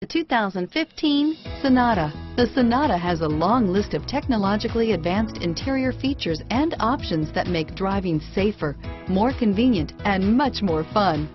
The 2015 Sonata. The Sonata has a long list of technologically advanced interior features and options that make driving safer, more convenient, and much more fun.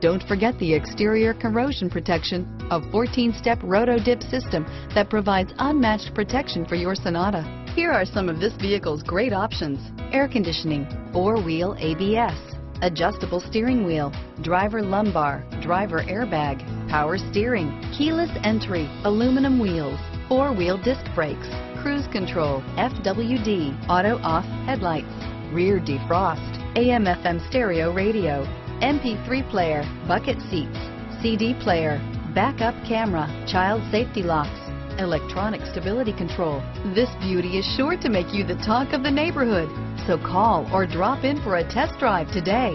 Don't forget the exterior corrosion protection, a 14-step roto-dip system that provides unmatched protection for your Sonata. Here are some of this vehicle's great options. Air conditioning, four-wheel ABS, adjustable steering wheel, driver lumbar, driver airbag, power steering, keyless entry, aluminum wheels, four-wheel disc brakes, cruise control, FWD, auto-off headlights, rear defrost, AM FM stereo radio, MP3 player, bucket seats, CD player, backup camera, child safety locks, electronic stability control. This beauty is sure to make you the talk of the neighborhood. So call or drop in for a test drive today.